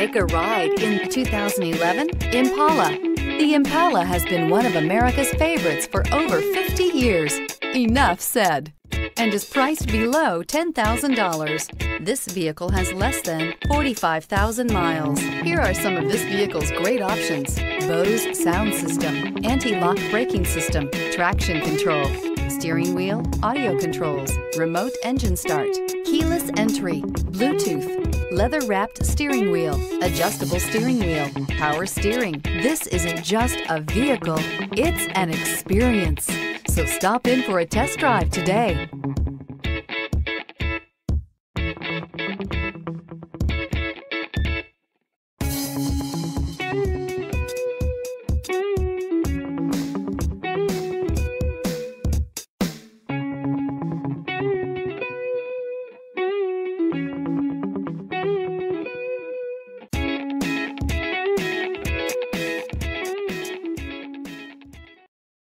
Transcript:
Take a ride in 2011 Impala. The Impala has been one of America's favorites for over 50 years. Enough said. And is priced below $10,000. This vehicle has less than 45,000 miles. Here are some of this vehicle's great options. Bose sound system, anti-lock braking system, traction control, steering wheel, audio controls, remote engine start, keyless entry, Bluetooth, leather wrapped steering wheel, adjustable steering wheel, power steering. This isn't just a vehicle, it's an experience. So stop in for a test drive today.